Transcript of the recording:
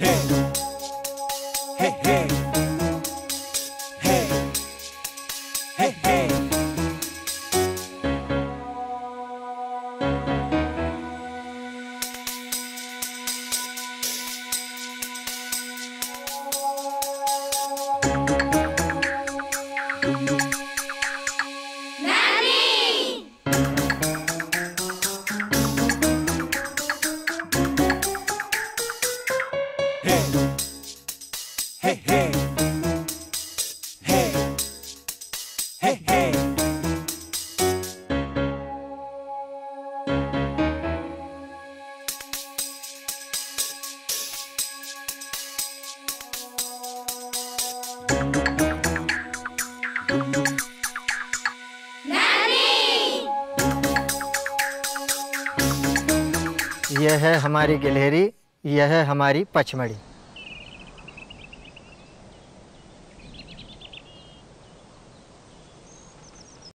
hey, hey, hey. हमारी गिलहरी। यह है हमारी पचमढ़ी।